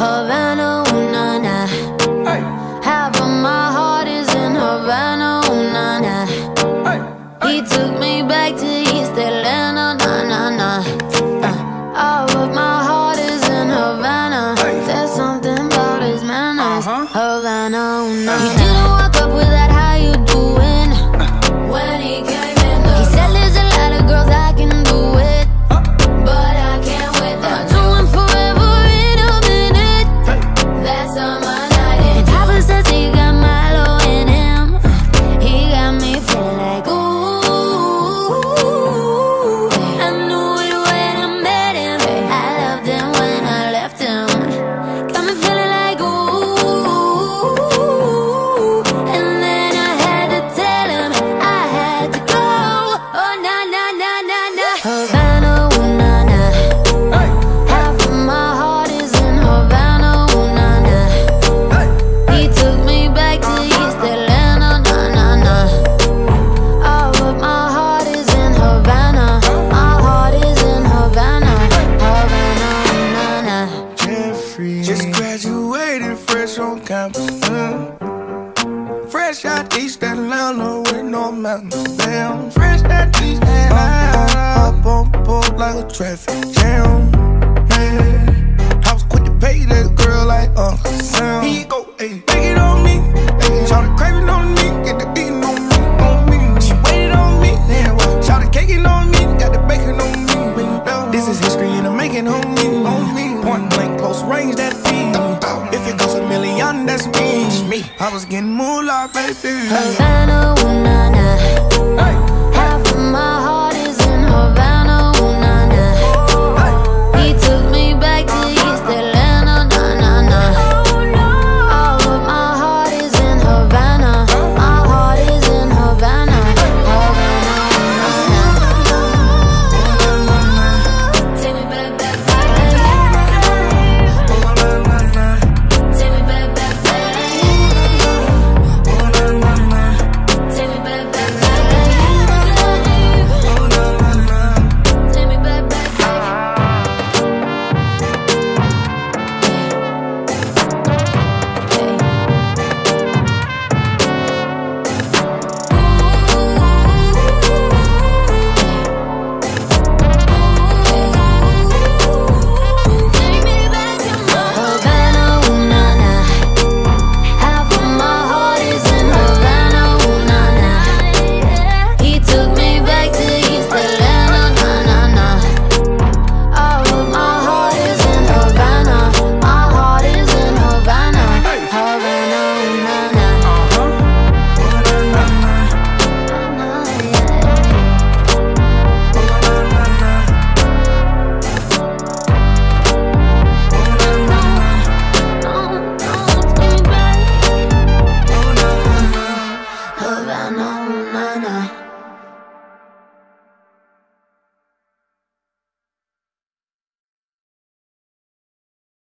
Havana, ooh, na, na. Half of my heart is in Havana, ooh, na, na. He took me back to East Atlanta, na, na, na. Uh, of my heart is in Havana. There's something about his manners. Havana, He didn't walk up with that, how campus. mm. Fresh out East Atlanta with no mountains. Damn, fresh out East Atlanta. Up on board like a traffic jam. Man, I was quick to pay that girl like Uncle Sam. He go, ayy, take it on me. Ayy, shout it craving on me. Get the beating on me, on me. She waited on me. Damn, shout it caking on me. Got the bacon on me. This is history and I'm making on me. On me. Point blank, close range, that me. I was getting moonlight, baby. Havana, ooh, na, na. Hey. Half a mile.